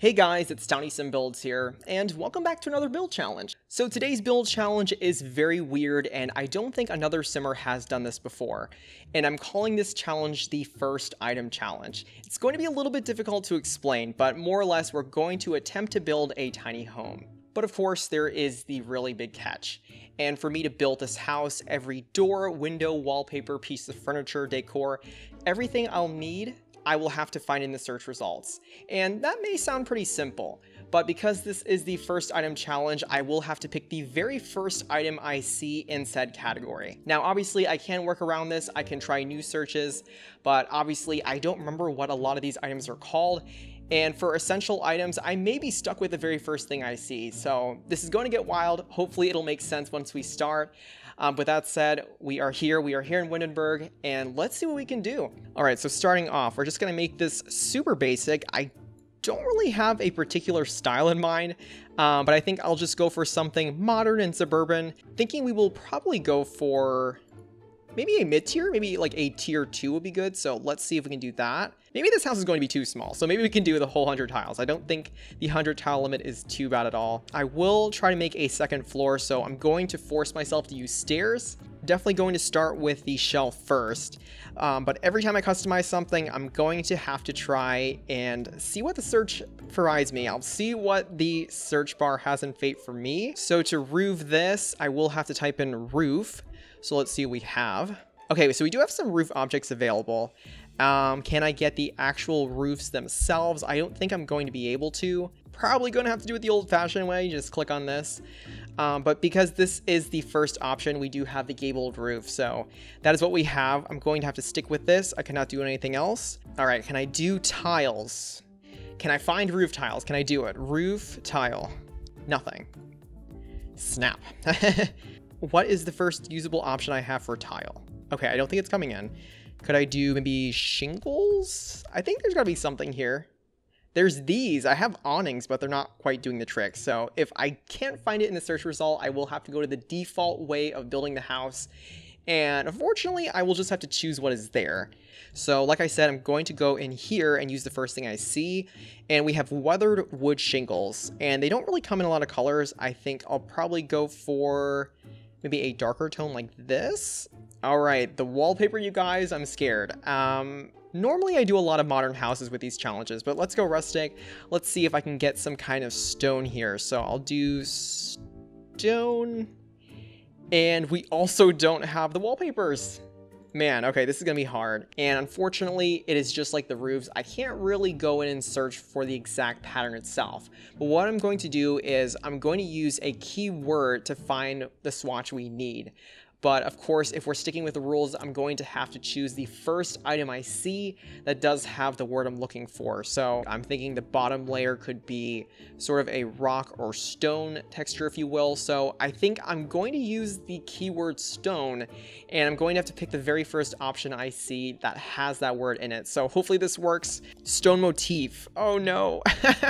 Hey guys, it's Townie Sim Builds here, and welcome back to another build challenge. So today's build challenge is very weird, and I don't think another simmer has done this before. And I'm calling this challenge the first item challenge. It's going to be a little bit difficult to explain, but more or less we're going to attempt to build a tiny home. But of course, there is the really big catch. And for me to build this house, every door, window, wallpaper, piece of furniture, decor, everything I'll need I will have to find in the search results. And that may sound pretty simple, but because this is the first item challenge, I will have to pick the very first item I see in said category. Now, obviously, I can work around this, I can try new searches, but obviously, I don't remember what a lot of these items are called, and for essential items, I may be stuck with the very first thing I see. So this is going to get wild. Hopefully it'll make sense once we start. Um, with that said, we are here. We are here in Windenburg, and let's see what we can do. All right, so starting off, we're just going to make this super basic. I don't really have a particular style in mind, um, but I think I'll just go for something modern and suburban, thinking we will probably go for maybe a mid tier, maybe like a tier two would be good. So let's see if we can do that. Maybe this house is going to be too small, so maybe we can do the whole 100 tiles. I don't think the 100 tile limit is too bad at all. I will try to make a second floor, so I'm going to force myself to use stairs. Definitely going to start with the shelf first, um, but every time I customize something, I'm going to have to try and see what the search provides me. I'll see what the search bar has in fate for me. So to roof this, I will have to type in roof. So let's see what we have. Okay, so we do have some roof objects available. Um, can I get the actual roofs themselves? I don't think I'm going to be able to. Probably going to have to do it the old-fashioned way, just click on this. Um, but because this is the first option, we do have the gabled roof. So that is what we have. I'm going to have to stick with this. I cannot do anything else. All right, can I do tiles? Can I find roof tiles? Can I do it? Roof tile. Nothing. Snap. what is the first usable option I have for tile? Okay, I don't think it's coming in. Could I do maybe shingles? I think there's got to be something here. There's these. I have awnings, but they're not quite doing the trick. So if I can't find it in the search result, I will have to go to the default way of building the house. And unfortunately, I will just have to choose what is there. So like I said, I'm going to go in here and use the first thing I see. And we have weathered wood shingles. And they don't really come in a lot of colors. I think I'll probably go for maybe a darker tone like this. All right, the wallpaper, you guys, I'm scared. Um, normally I do a lot of modern houses with these challenges, but let's go rustic. Let's see if I can get some kind of stone here. So I'll do stone. And we also don't have the wallpapers. Man, okay, this is gonna be hard. And unfortunately, it is just like the roofs. I can't really go in and search for the exact pattern itself. But what I'm going to do is I'm going to use a keyword to find the swatch we need. But of course, if we're sticking with the rules, I'm going to have to choose the first item I see that does have the word I'm looking for. So I'm thinking the bottom layer could be sort of a rock or stone texture, if you will. So I think I'm going to use the keyword stone and I'm going to have to pick the very first option I see that has that word in it. So hopefully this works. Stone motif. Oh no.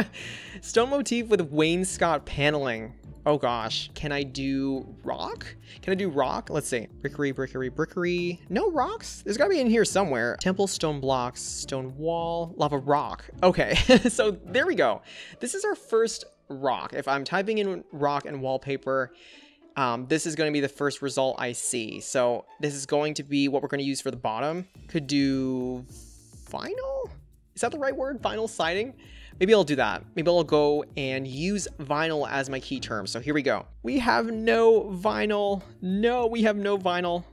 stone motif with wainscot paneling. Oh gosh, can I do rock? Can I do rock? Let's see. Brickery, brickery, brickery. No rocks? There's gotta be in here somewhere. Temple, stone blocks, stone wall, lava rock. Okay, so there we go. This is our first rock. If I'm typing in rock and wallpaper, um, this is going to be the first result I see. So this is going to be what we're going to use for the bottom. Could do vinyl? Is that the right word? Vinyl siding? Maybe I'll do that. Maybe I'll go and use vinyl as my key term. So here we go. We have no vinyl. No, we have no vinyl.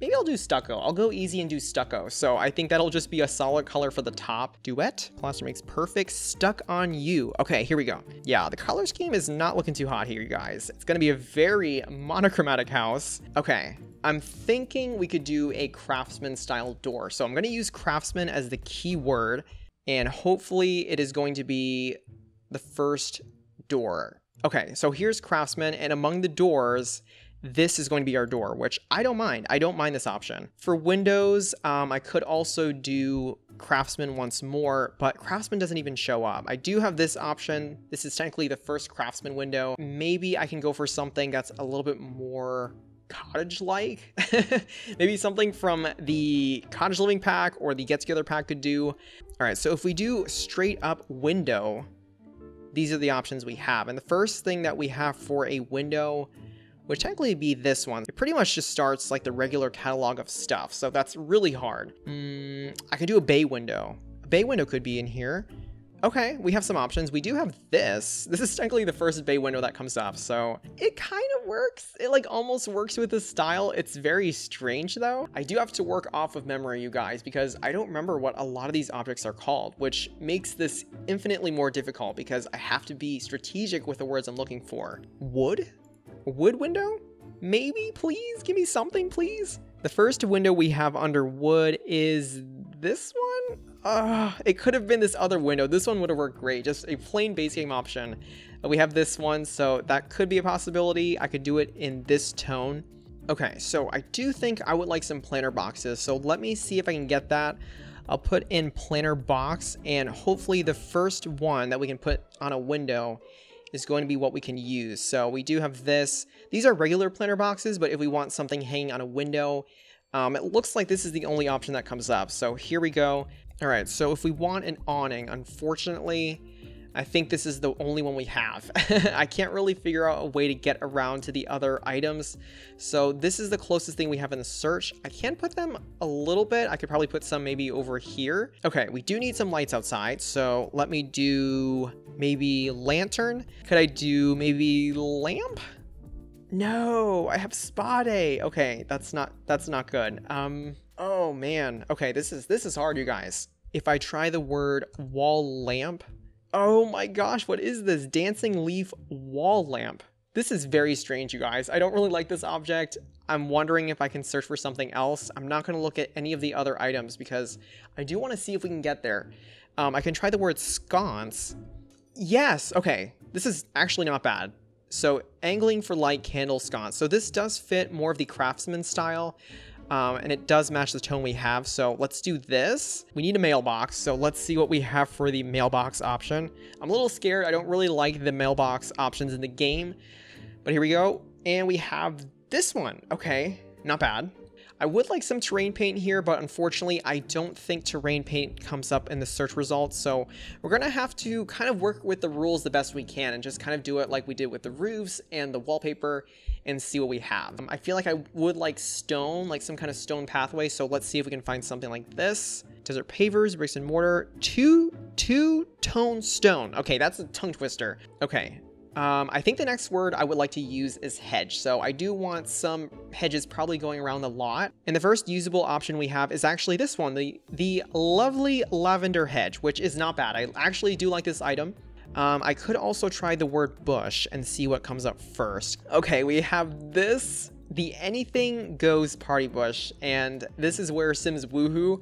Maybe I'll do stucco. I'll go easy and do stucco. So I think that'll just be a solid color for the top. Duet, plaster makes perfect, stuck on you. Okay, here we go. Yeah, the color scheme is not looking too hot here, you guys. It's gonna be a very monochromatic house. Okay, I'm thinking we could do a craftsman style door. So I'm gonna use craftsman as the key word and hopefully it is going to be the first door. Okay, so here's Craftsman, and among the doors, this is going to be our door, which I don't mind. I don't mind this option. For Windows, um, I could also do Craftsman once more, but Craftsman doesn't even show up. I do have this option. This is technically the first Craftsman window. Maybe I can go for something that's a little bit more cottage-like. Maybe something from the cottage living pack or the get together pack could do. All right, so if we do straight up window, these are the options we have. And the first thing that we have for a window would technically be this one. It pretty much just starts like the regular catalog of stuff, so that's really hard. Mm, I could do a bay window. A bay window could be in here. Okay, we have some options. We do have this. This is technically the first bay window that comes up, so it kind of works. It like almost works with the style. It's very strange though. I do have to work off of memory, you guys, because I don't remember what a lot of these objects are called, which makes this infinitely more difficult because I have to be strategic with the words I'm looking for. Wood? wood window? Maybe, please? Give me something, please? The first window we have under wood is this one? Uh, it could have been this other window. This one would have worked great. Just a plain base game option. We have this one, so that could be a possibility. I could do it in this tone. Okay, so I do think I would like some planter boxes. So let me see if I can get that. I'll put in planter box and hopefully the first one that we can put on a window is going to be what we can use. So we do have this. These are regular planter boxes, but if we want something hanging on a window, um, it looks like this is the only option that comes up. So here we go. All right, so if we want an awning, unfortunately, I think this is the only one we have. I can't really figure out a way to get around to the other items. So this is the closest thing we have in the search. I can put them a little bit. I could probably put some maybe over here. Okay, we do need some lights outside. So let me do maybe lantern. Could I do maybe lamp? No, I have Spa Day. Okay, that's not that's not good. Um oh man. Okay, this is this is hard, you guys. If I try the word wall lamp, Oh my gosh, what is this? Dancing leaf wall lamp. This is very strange, you guys. I don't really like this object. I'm wondering if I can search for something else. I'm not going to look at any of the other items because I do want to see if we can get there. Um, I can try the word sconce. Yes, okay. This is actually not bad. So angling for light candle sconce. So this does fit more of the craftsman style um, and it does match the tone we have. So let's do this. We need a mailbox, so let's see what we have for the mailbox option. I'm a little scared. I don't really like the mailbox options in the game, but here we go. And we have this one. Okay, not bad. I would like some terrain paint here, but unfortunately, I don't think terrain paint comes up in the search results. So we're going to have to kind of work with the rules the best we can and just kind of do it like we did with the roofs and the wallpaper and see what we have. Um, I feel like I would like stone, like some kind of stone pathway. So let's see if we can find something like this. Desert pavers, bricks and mortar, two, two tone stone. Okay, that's a tongue twister. Okay, um, I think the next word I would like to use is hedge. So I do want some hedges probably going around the lot. And the first usable option we have is actually this one, the, the lovely lavender hedge, which is not bad. I actually do like this item. Um, I could also try the word bush and see what comes up first. Okay, we have this the anything goes party bush, and this is where Sims Woohoo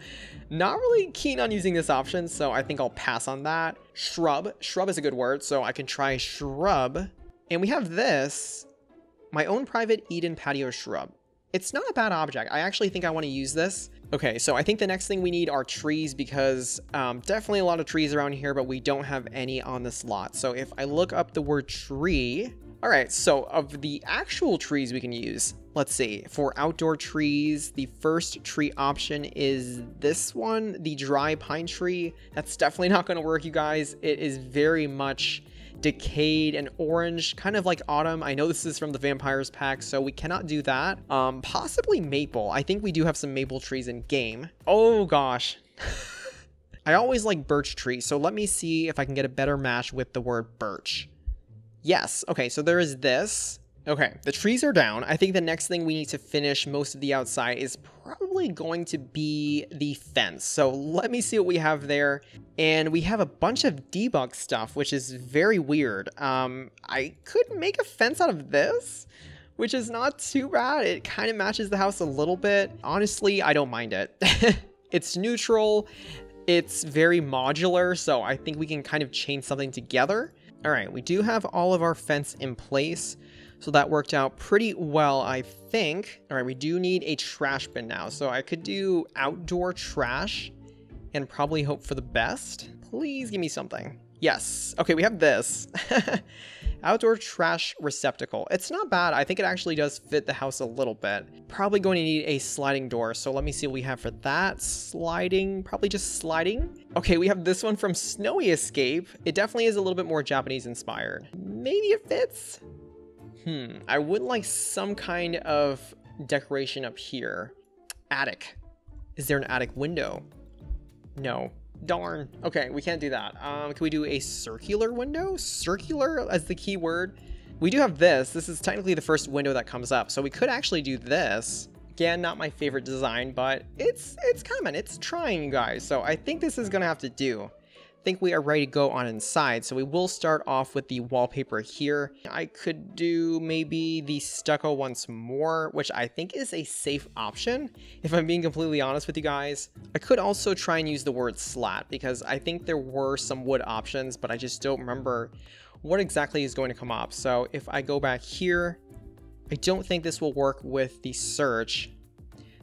not really keen on using this option, so I think I'll pass on that. Shrub, shrub is a good word, so I can try shrub. And we have this, my own private Eden patio shrub. It's not a bad object. I actually think I want to use this. Okay, so I think the next thing we need are trees because um, definitely a lot of trees around here, but we don't have any on this lot. So if I look up the word tree, all right, so of the actual trees we can use, let's see, for outdoor trees, the first tree option is this one, the dry pine tree. That's definitely not gonna work, you guys. It is very much decayed and orange, kind of like autumn. I know this is from the vampires pack, so we cannot do that. Um, possibly maple. I think we do have some maple trees in game. Oh gosh. I always like birch tree, so let me see if I can get a better match with the word birch. Yes. Okay, so there is this. Okay, the trees are down. I think the next thing we need to finish most of the outside is probably going to be the fence. So let me see what we have there. And we have a bunch of debug stuff, which is very weird. Um, I could make a fence out of this, which is not too bad. It kind of matches the house a little bit. Honestly, I don't mind it. it's neutral. It's very modular, so I think we can kind of chain something together. All right, we do have all of our fence in place. So that worked out pretty well, I think. All right, we do need a trash bin now. So I could do outdoor trash and probably hope for the best. Please give me something. Yes. Okay, we have this. Outdoor trash receptacle. It's not bad. I think it actually does fit the house a little bit. Probably going to need a sliding door. So let me see what we have for that. Sliding, probably just sliding. Okay, we have this one from Snowy Escape. It definitely is a little bit more Japanese inspired. Maybe it fits? Hmm, I would like some kind of decoration up here. Attic. Is there an attic window? No. Darn. Okay, we can't do that. Um, can we do a circular window? Circular as the key word? We do have this. This is technically the first window that comes up. So we could actually do this. Again, not my favorite design, but it's it's coming. It's trying, you guys. So I think this is going to have to do think we are ready to go on inside. So we will start off with the wallpaper here. I could do maybe the stucco once more, which I think is a safe option, if I'm being completely honest with you guys. I could also try and use the word slat because I think there were some wood options, but I just don't remember what exactly is going to come up. So if I go back here, I don't think this will work with the search.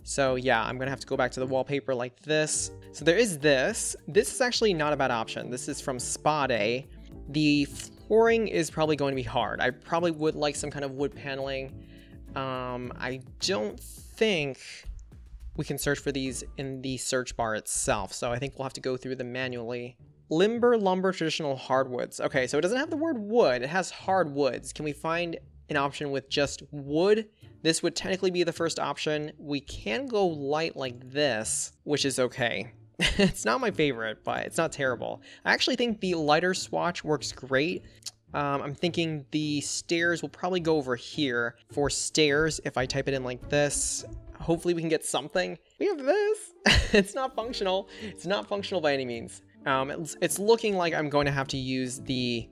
So yeah, I'm gonna have to go back to the wallpaper like this. So there is this. This is actually not a bad option. This is from Spa Day. The flooring is probably going to be hard. I probably would like some kind of wood paneling. Um, I don't think we can search for these in the search bar itself. So I think we'll have to go through them manually. Limber, lumber, traditional hardwoods. Okay, so it doesn't have the word wood. It has hardwoods. Can we find an option with just wood? This would technically be the first option. We can go light like this, which is okay. it's not my favorite, but it's not terrible. I actually think the lighter swatch works great. Um, I'm thinking the stairs will probably go over here. For stairs, if I type it in like this, hopefully we can get something. We have this. it's not functional. It's not functional by any means. Um, it's, it's looking like I'm going to have to use the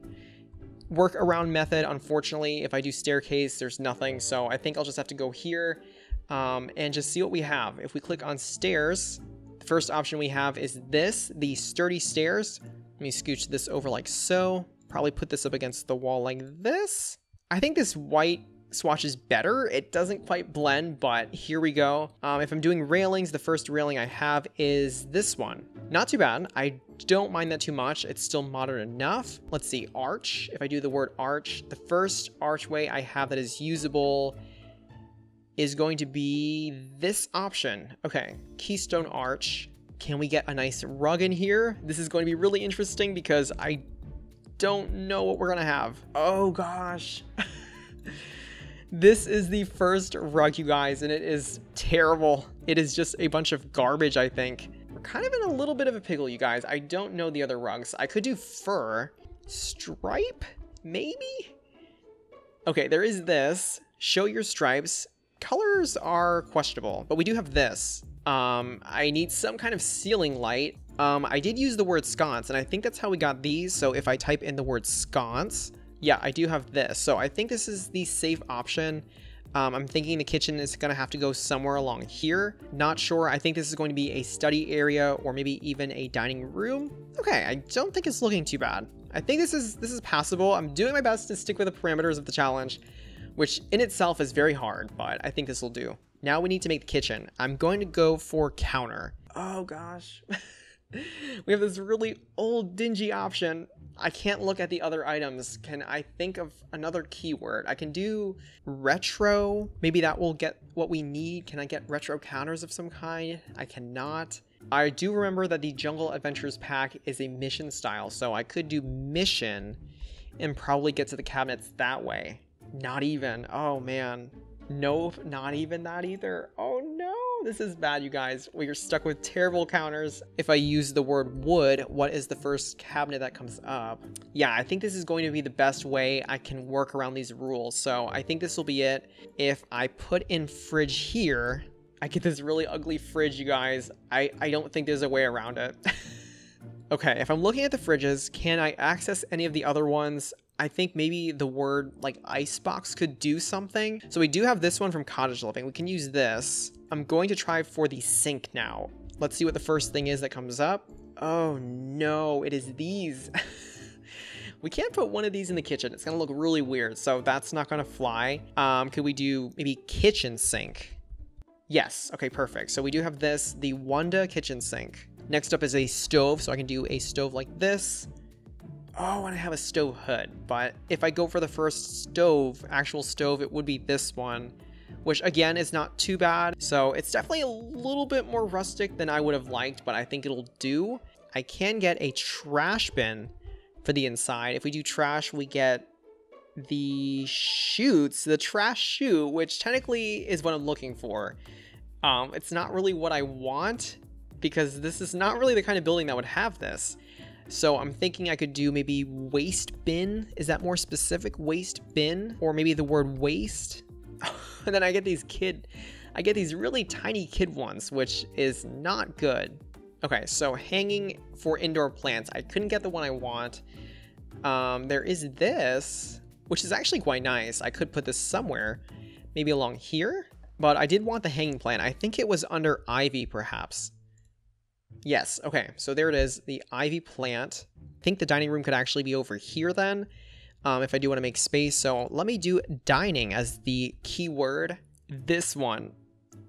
workaround method. Unfortunately, if I do staircase, there's nothing. So I think I'll just have to go here um, and just see what we have. If we click on stairs, the first option we have is this, the sturdy stairs. Let me scooch this over like so. Probably put this up against the wall like this. I think this white swatch is better. It doesn't quite blend, but here we go. Um, if I'm doing railings, the first railing I have is this one. Not too bad. I don't mind that too much. It's still modern enough. Let's see, arch. If I do the word arch, the first archway I have that is usable is going to be this option. Okay, keystone arch. Can we get a nice rug in here? This is going to be really interesting because I don't know what we're gonna have. Oh gosh. This is the first rug, you guys, and it is terrible. It is just a bunch of garbage, I think. We're kind of in a little bit of a pickle, you guys. I don't know the other rugs. I could do fur. Stripe? Maybe? Okay, there is this. Show your stripes. Colors are questionable, but we do have this. Um, I need some kind of ceiling light. Um, I did use the word sconce, and I think that's how we got these. So if I type in the word sconce, yeah, I do have this. So I think this is the safe option. Um, I'm thinking the kitchen is going to have to go somewhere along here. Not sure. I think this is going to be a study area or maybe even a dining room. Okay, I don't think it's looking too bad. I think this is this is passable. I'm doing my best to stick with the parameters of the challenge, which in itself is very hard, but I think this will do. Now we need to make the kitchen. I'm going to go for counter. Oh gosh. we have this really old dingy option I can't look at the other items. Can I think of another keyword? I can do retro. Maybe that will get what we need. Can I get retro counters of some kind? I cannot. I do remember that the Jungle Adventures pack is a mission style, so I could do mission and probably get to the cabinets that way. Not even. Oh man. Nope, not even that either. Oh this is bad, you guys. We are stuck with terrible counters. If I use the word wood, what is the first cabinet that comes up? Yeah, I think this is going to be the best way I can work around these rules. So I think this will be it. If I put in fridge here, I get this really ugly fridge, you guys. I, I don't think there's a way around it. okay, if I'm looking at the fridges, can I access any of the other ones? I think maybe the word like icebox could do something. So we do have this one from Cottage Living. We can use this. I'm going to try for the sink now. Let's see what the first thing is that comes up. Oh no, it is these. we can't put one of these in the kitchen. It's gonna look really weird, so that's not gonna fly. Um, could we do maybe kitchen sink? Yes, okay, perfect. So we do have this, the Wanda kitchen sink. Next up is a stove, so I can do a stove like this. Oh, and I have a stove hood. But if I go for the first stove, actual stove, it would be this one, which again is not too bad. So it's definitely a little bit more rustic than I would have liked, but I think it'll do. I can get a trash bin for the inside. If we do trash, we get the chutes, the trash chute, which technically is what I'm looking for. Um, it's not really what I want because this is not really the kind of building that would have this. So I'm thinking I could do maybe waste bin. Is that more specific? Waste bin? Or maybe the word waste? and then I get these kid, I get these really tiny kid ones, which is not good. Okay, so hanging for indoor plants. I couldn't get the one I want. Um, there is this, which is actually quite nice. I could put this somewhere, maybe along here, but I did want the hanging plant. I think it was under ivy, perhaps. Yes, okay, so there it is, the ivy plant. I think the dining room could actually be over here then, um, if I do want to make space. So let me do dining as the keyword. This one.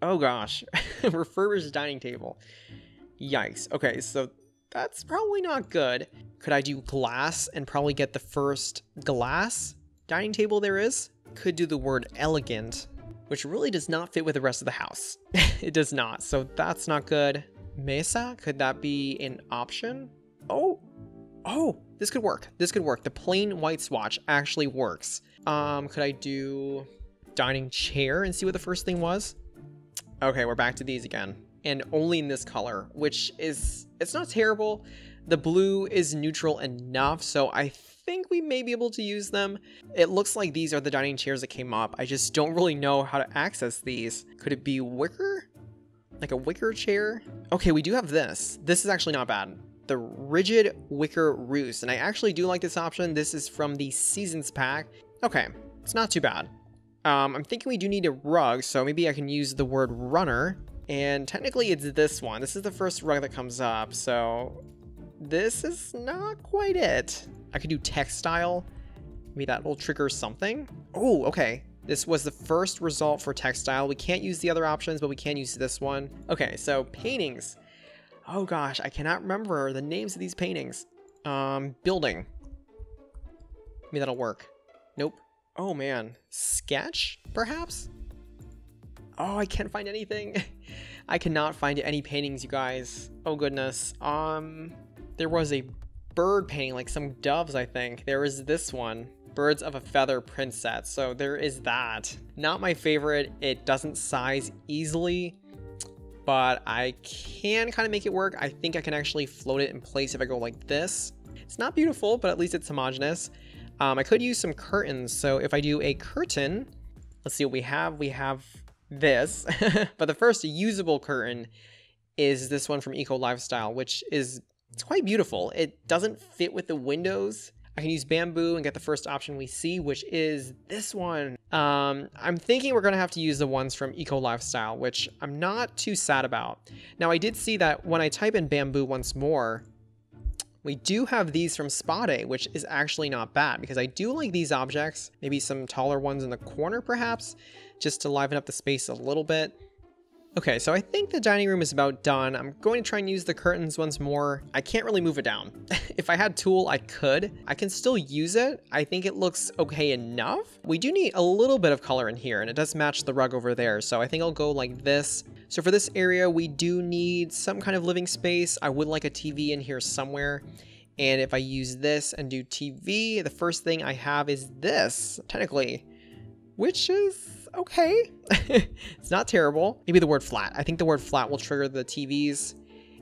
Oh gosh, refurbished dining table. Yikes. Okay, so that's probably not good. Could I do glass and probably get the first glass dining table there is? Could do the word elegant, which really does not fit with the rest of the house. it does not, so that's not good. Mesa, could that be an option? Oh, oh, this could work. This could work. The plain white swatch actually works. Um, could I do dining chair and see what the first thing was? Okay, we're back to these again and only in this color, which is, it's not terrible. The blue is neutral enough, so I think we may be able to use them. It looks like these are the dining chairs that came up. I just don't really know how to access these. Could it be wicker? Like a wicker chair? Okay, we do have this. This is actually not bad. The rigid wicker roost, and I actually do like this option. This is from the seasons pack. Okay, it's not too bad. Um, I'm thinking we do need a rug, so maybe I can use the word runner and technically it's this one. This is the first rug that comes up, so this is not quite it. I could do textile. Maybe that will trigger something. Oh, okay. This was the first result for textile. We can't use the other options, but we can use this one. Okay, so paintings. Oh gosh, I cannot remember the names of these paintings. Um, building. Maybe that'll work. Nope. Oh man. Sketch, perhaps? Oh, I can't find anything. I cannot find any paintings, you guys. Oh goodness. Um, there was a bird painting, like some doves, I think. There is this one. Birds of a Feather print set. So there is that. Not my favorite. It doesn't size easily, but I can kind of make it work. I think I can actually float it in place if I go like this. It's not beautiful, but at least it's homogeneous. Um, I could use some curtains. So if I do a curtain, let's see what we have. We have this, but the first usable curtain is this one from Eco Lifestyle, which is it's quite beautiful. It doesn't fit with the windows. I can use bamboo and get the first option we see, which is this one. Um, I'm thinking we're gonna have to use the ones from Eco Lifestyle, which I'm not too sad about. Now I did see that when I type in bamboo once more, we do have these from Spa Day, which is actually not bad because I do like these objects, maybe some taller ones in the corner perhaps, just to liven up the space a little bit. Okay, so I think the dining room is about done. I'm going to try and use the curtains once more. I can't really move it down. if I had tool, I could. I can still use it. I think it looks okay enough. We do need a little bit of color in here, and it does match the rug over there, so I think I'll go like this. So for this area, we do need some kind of living space. I would like a TV in here somewhere. And if I use this and do TV, the first thing I have is this, technically, which is okay. it's not terrible. Maybe the word flat. I think the word flat will trigger the TVs.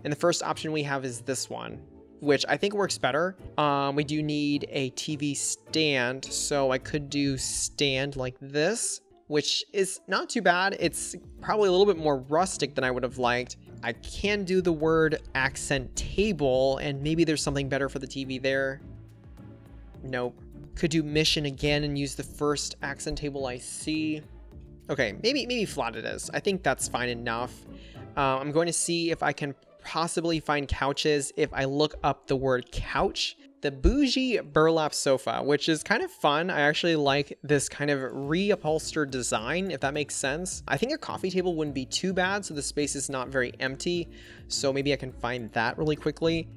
And the first option we have is this one, which I think works better. Um, we do need a TV stand, so I could do stand like this, which is not too bad. It's probably a little bit more rustic than I would have liked. I can do the word accent table, and maybe there's something better for the TV there. Nope. Could do mission again and use the first accent table I see. Okay, maybe maybe flat it is. I think that's fine enough. Uh, I'm going to see if I can possibly find couches if I look up the word couch. The bougie burlap sofa, which is kind of fun. I actually like this kind of reupholstered design, if that makes sense. I think a coffee table wouldn't be too bad, so the space is not very empty. So maybe I can find that really quickly.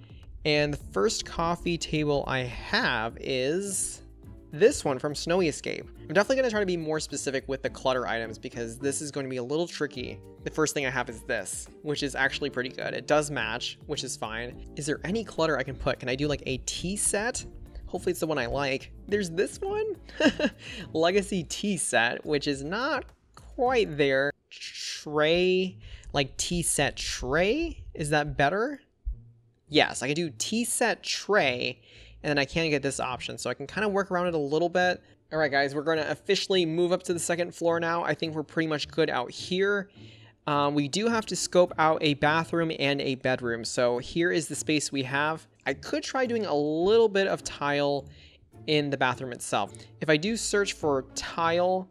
And the first coffee table I have is this one from Snowy Escape. I'm definitely going to try to be more specific with the clutter items because this is going to be a little tricky. The first thing I have is this, which is actually pretty good. It does match, which is fine. Is there any clutter I can put? Can I do like a tea set? Hopefully it's the one I like. There's this one, Legacy tea set, which is not quite there. Tray, like tea set tray? Is that better? Yes, I can do tea set tray and then I can't get this option. So I can kind of work around it a little bit. All right, guys, we're going to officially move up to the second floor now. I think we're pretty much good out here. Um, we do have to scope out a bathroom and a bedroom. So here is the space we have. I could try doing a little bit of tile in the bathroom itself. If I do search for tile,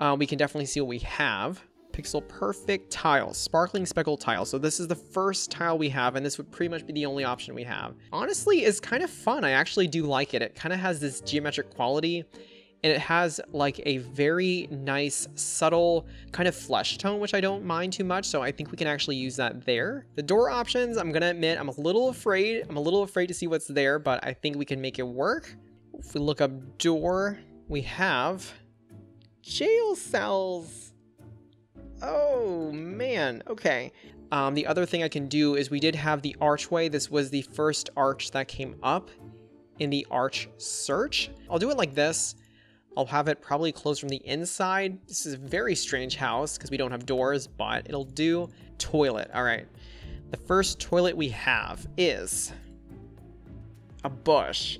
uh, we can definitely see what we have. Pixel Perfect Tile, Sparkling Speckled Tile. So this is the first tile we have, and this would pretty much be the only option we have. Honestly, it's kind of fun. I actually do like it. It kind of has this geometric quality, and it has like a very nice, subtle kind of flesh tone, which I don't mind too much, so I think we can actually use that there. The door options, I'm gonna admit, I'm a little afraid. I'm a little afraid to see what's there, but I think we can make it work. If we look up door, we have jail cells. Oh, man. Okay. Um, the other thing I can do is we did have the archway. This was the first arch that came up in the arch search. I'll do it like this. I'll have it probably closed from the inside. This is a very strange house because we don't have doors, but it'll do. Toilet. All right. The first toilet we have is a bush.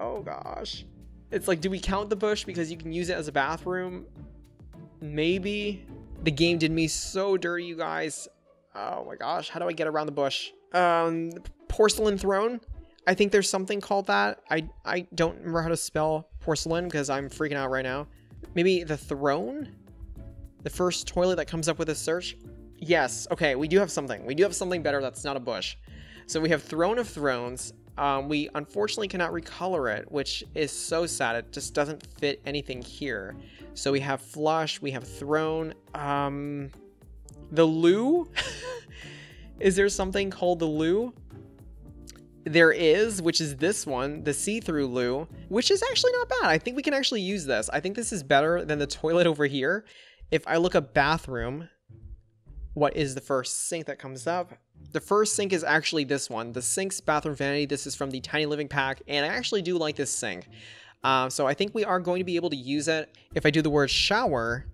Oh gosh. It's like, do we count the bush because you can use it as a bathroom? Maybe the game did me so dirty, you guys. Oh my gosh, how do I get around the bush? Um, porcelain throne. I think there's something called that. I I don't remember how to spell porcelain because I'm freaking out right now. Maybe the throne? The first toilet that comes up with a search? Yes, okay, we do have something. We do have something better that's not a bush. So we have Throne of Thrones. Um, we unfortunately cannot recolor it, which is so sad. It just doesn't fit anything here. So we have Flush, we have Throne. Um, the Loo? is there something called the Loo? There is, which is this one, the see-through loo, which is actually not bad. I think we can actually use this. I think this is better than the toilet over here. If I look up bathroom, what is the first sink that comes up? The first sink is actually this one, the Sinks Bathroom Vanity. This is from the Tiny Living Pack, and I actually do like this sink. Uh, so I think we are going to be able to use it. If I do the word shower,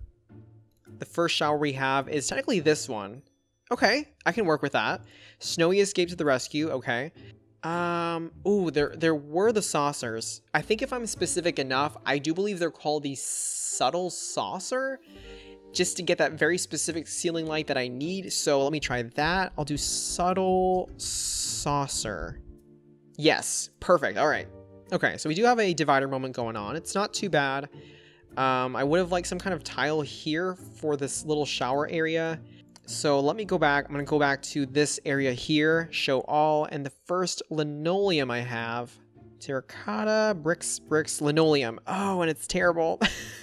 the first shower we have is technically this one. Okay, I can work with that. Snowy Escape to the rescue. Okay. Um, ooh, there, there were the saucers. I think if I'm specific enough, I do believe they're called the subtle saucer just to get that very specific ceiling light that I need. So let me try that. I'll do subtle saucer. Yes, perfect. All right. Okay, so we do have a divider moment going on. It's not too bad. Um, I would have liked some kind of tile here for this little shower area. So let me go back. I'm going to go back to this area here, show all, and the first linoleum I have, terracotta, bricks, bricks, linoleum. Oh, and it's terrible.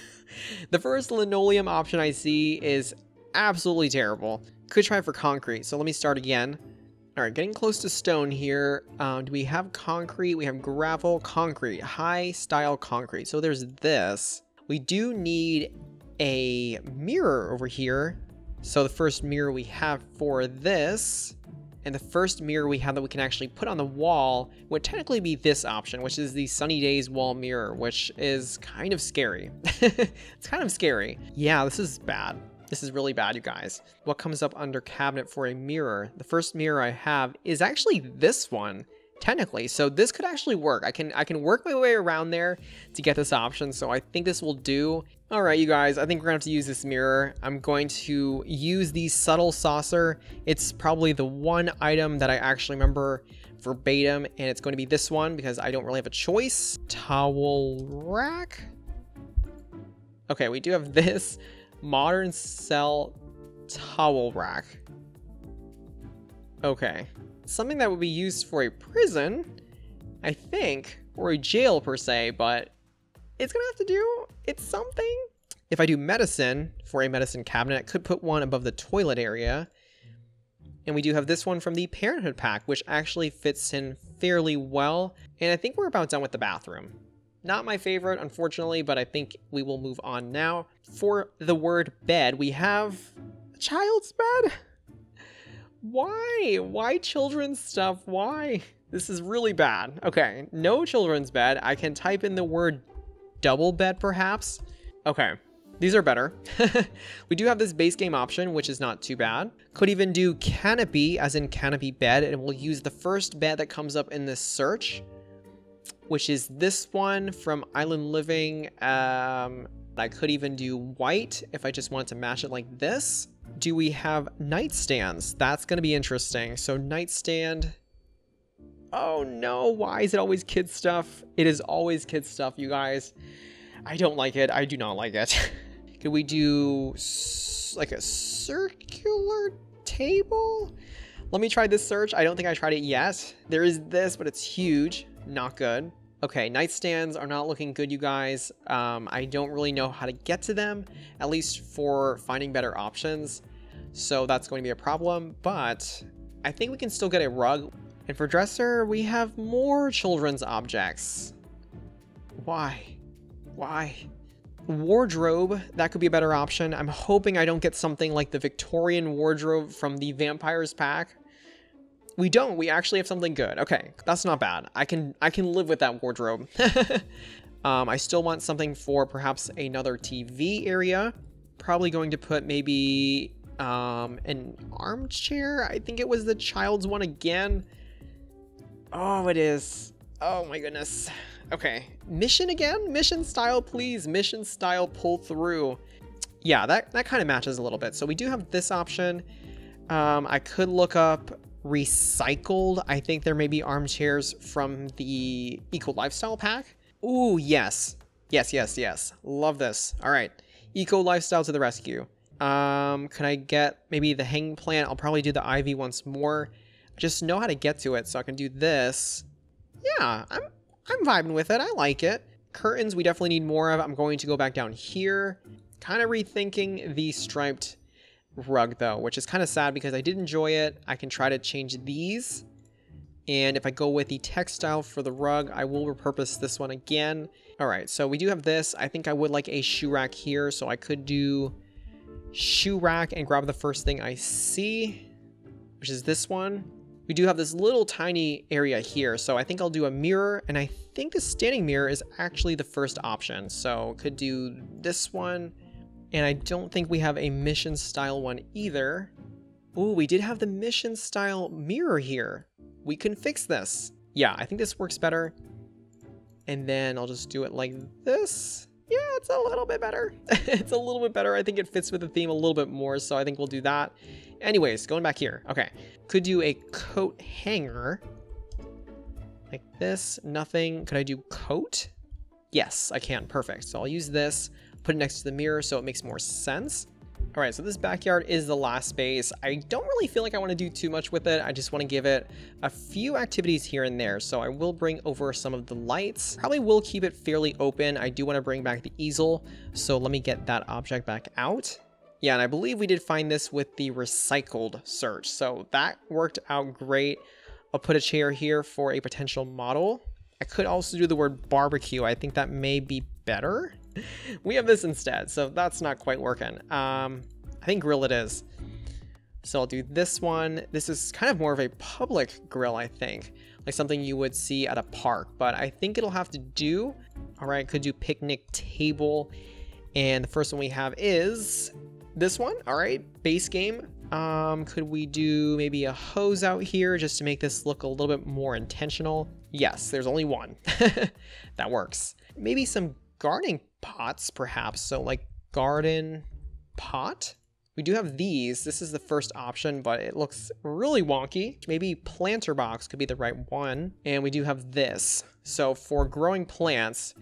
the first linoleum option I see is absolutely terrible. Could try for concrete, so let me start again. All right, getting close to stone here. Um, do we have concrete? We have gravel, concrete, high style concrete. So there's this. We do need a mirror over here so the first mirror we have for this, and the first mirror we have that we can actually put on the wall would technically be this option, which is the Sunny Days wall mirror, which is kind of scary. it's kind of scary. Yeah, this is bad. This is really bad, you guys. What comes up under cabinet for a mirror? The first mirror I have is actually this one technically. So this could actually work. I can I can work my way around there to get this option. So I think this will do. All right, you guys, I think we're gonna have to use this mirror. I'm going to use the subtle saucer. It's probably the one item that I actually remember verbatim, and it's going to be this one because I don't really have a choice. Towel rack. Okay, we do have this modern cell towel rack. Okay, something that would be used for a prison, I think, or a jail per se, but it's gonna have to do, it's something. If I do medicine for a medicine cabinet, I could put one above the toilet area. And we do have this one from the Parenthood pack, which actually fits in fairly well. And I think we're about done with the bathroom. Not my favorite, unfortunately, but I think we will move on now. For the word bed, we have a child's bed. Why? Why children's stuff? Why? This is really bad. Okay, no children's bed. I can type in the word double bed, perhaps. Okay, these are better. we do have this base game option, which is not too bad. Could even do canopy, as in canopy bed, and we'll use the first bed that comes up in this search, which is this one from Island Living. Um, I could even do white if I just wanted to match it like this. Do we have nightstands? That's going to be interesting. So nightstand. Oh no, why is it always kid stuff? It is always kid stuff, you guys. I don't like it. I do not like it. Could we do like a circular table? Let me try this search. I don't think I tried it yet. There is this, but it's huge. Not good. Okay, nightstands are not looking good, you guys. Um, I don't really know how to get to them, at least for finding better options. So that's going to be a problem, but I think we can still get a rug. And for dresser, we have more children's objects. Why? Why? wardrobe, that could be a better option. I'm hoping I don't get something like the Victorian wardrobe from the Vampires pack. We don't. We actually have something good. Okay, that's not bad. I can I can live with that wardrobe. um, I still want something for perhaps another TV area. Probably going to put maybe um, an armchair. I think it was the child's one again. Oh, it is. Oh my goodness. Okay, mission again? Mission style, please. Mission style pull through. Yeah, that, that kind of matches a little bit. So we do have this option. Um, I could look up recycled. I think there may be armchairs from the Eco Lifestyle pack. Ooh, yes. Yes, yes, yes. Love this. All right. Eco Lifestyle to the rescue. Um, can I get maybe the hanging plant? I'll probably do the ivy once more. I just know how to get to it, so I can do this. Yeah, I'm I'm vibing with it. I like it. Curtains, we definitely need more of. I'm going to go back down here. Kind of rethinking the striped rug though, which is kind of sad because I did enjoy it. I can try to change these. And if I go with the textile for the rug, I will repurpose this one again. All right, so we do have this. I think I would like a shoe rack here, so I could do shoe rack and grab the first thing I see, which is this one we do have this little tiny area here. So I think I'll do a mirror and I think the standing mirror is actually the first option. So could do this one. And I don't think we have a mission style one either. Ooh, we did have the mission style mirror here. We can fix this. Yeah, I think this works better. And then I'll just do it like this. Yeah, it's a little bit better. it's a little bit better. I think it fits with the theme a little bit more, so I think we'll do that. Anyways, going back here. Okay. Could do a coat hanger. Like this. Nothing. Could I do coat? Yes, I can. Perfect. So I'll use this, put it next to the mirror so it makes more sense. All right, so this backyard is the last space. I don't really feel like I want to do too much with it. I just want to give it a few activities here and there. So I will bring over some of the lights. Probably will keep it fairly open. I do want to bring back the easel. So let me get that object back out. Yeah, and I believe we did find this with the recycled search. So that worked out great. I'll put a chair here for a potential model. I could also do the word barbecue. I think that may be better. we have this instead, so that's not quite working. Um, I think grill it is. So I'll do this one. This is kind of more of a public grill, I think. Like something you would see at a park, but I think it'll have to do. All right, could do picnic table. And the first one we have is this one. All right, base game. Um, could we do maybe a hose out here just to make this look a little bit more intentional? Yes, there's only one. that works. Maybe some gardening pots, perhaps. So like garden pot. We do have these. This is the first option, but it looks really wonky. Maybe planter box could be the right one. And we do have this. So for growing plants,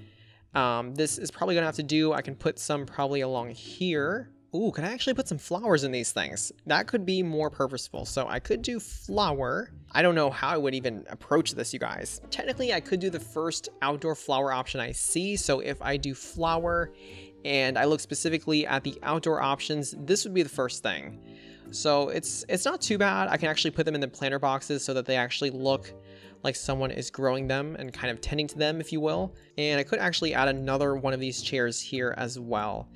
um, this is probably gonna have to do. I can put some probably along here. Ooh, can I actually put some flowers in these things? That could be more purposeful. So I could do flower. I don't know how I would even approach this, you guys. Technically, I could do the first outdoor flower option I see. So if I do flower and I look specifically at the outdoor options, this would be the first thing. So it's it's not too bad. I can actually put them in the planter boxes so that they actually look like someone is growing them and kind of tending to them, if you will. And I could actually add another one of these chairs here as well,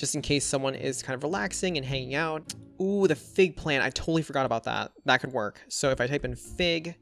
just in case someone is kind of relaxing and hanging out. Ooh, the fig plant. I totally forgot about that. That could work. So if I type in fig,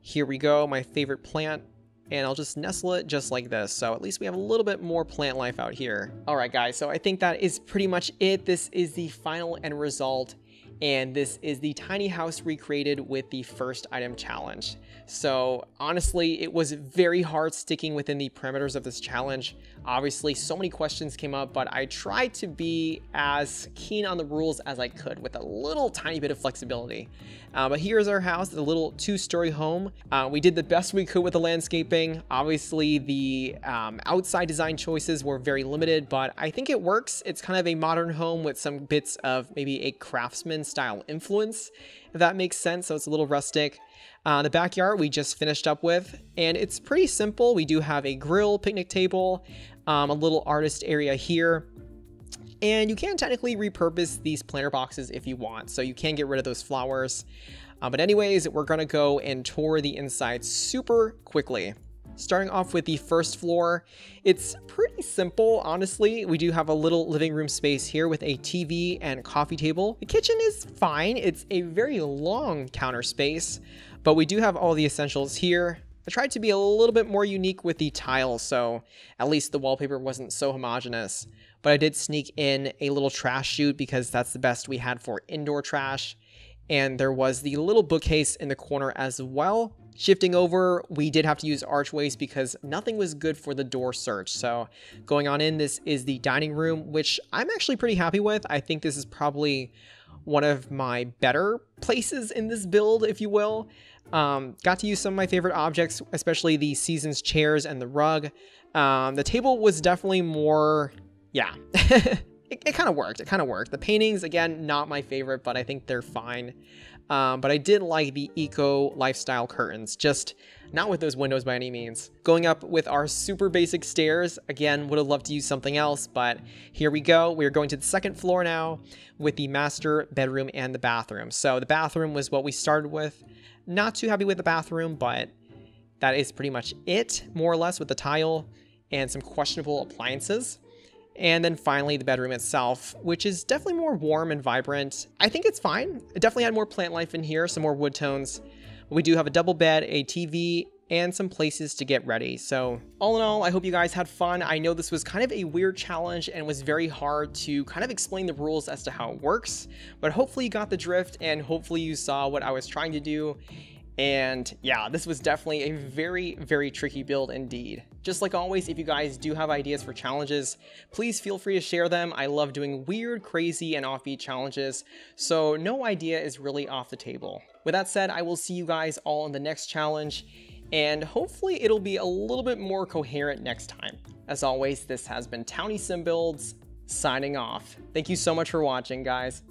here we go, my favorite plant and I'll just nestle it just like this. So at least we have a little bit more plant life out here. All right, guys, so I think that is pretty much it. This is the final end result and this is the tiny house recreated with the first item challenge. So honestly, it was very hard sticking within the parameters of this challenge. Obviously, so many questions came up, but I tried to be as keen on the rules as I could with a little tiny bit of flexibility. Uh, but here's our house, the little two-story home. Uh, we did the best we could with the landscaping. Obviously, the um, outside design choices were very limited, but I think it works. It's kind of a modern home with some bits of maybe a craftsman style influence, if that makes sense. So it's a little rustic. Uh, the backyard we just finished up with, and it's pretty simple. We do have a grill, picnic table, um, a little artist area here. And you can technically repurpose these planter boxes if you want, so you can get rid of those flowers. Uh, but anyways, we're gonna go and tour the inside super quickly. Starting off with the first floor, it's pretty simple, honestly. We do have a little living room space here with a TV and coffee table. The kitchen is fine. It's a very long counter space, but we do have all the essentials here. I tried to be a little bit more unique with the tiles, so at least the wallpaper wasn't so homogenous. But I did sneak in a little trash chute because that's the best we had for indoor trash. And there was the little bookcase in the corner as well. Shifting over, we did have to use archways because nothing was good for the door search. So going on in, this is the dining room, which I'm actually pretty happy with. I think this is probably one of my better places in this build, if you will. Um, got to use some of my favorite objects, especially the Seasons chairs and the rug. Um, the table was definitely more, yeah, it, it kind of worked. It kind of worked. The paintings, again, not my favorite, but I think they're fine. Um, but I did like the eco lifestyle curtains, just not with those windows by any means. Going up with our super basic stairs, again, would have loved to use something else, but here we go. We're going to the second floor now with the master bedroom and the bathroom. So the bathroom was what we started with. Not too happy with the bathroom, but that is pretty much it, more or less, with the tile and some questionable appliances. And then finally, the bedroom itself, which is definitely more warm and vibrant. I think it's fine. It definitely had more plant life in here, some more wood tones. We do have a double bed, a TV, and some places to get ready. So all in all, I hope you guys had fun. I know this was kind of a weird challenge and was very hard to kind of explain the rules as to how it works, but hopefully you got the drift and hopefully you saw what I was trying to do and yeah, this was definitely a very, very tricky build indeed. Just like always, if you guys do have ideas for challenges, please feel free to share them. I love doing weird, crazy, and offbeat challenges, so no idea is really off the table. With that said, I will see you guys all in the next challenge, and hopefully it'll be a little bit more coherent next time. As always, this has been Townie Sim Builds, signing off. Thank you so much for watching, guys.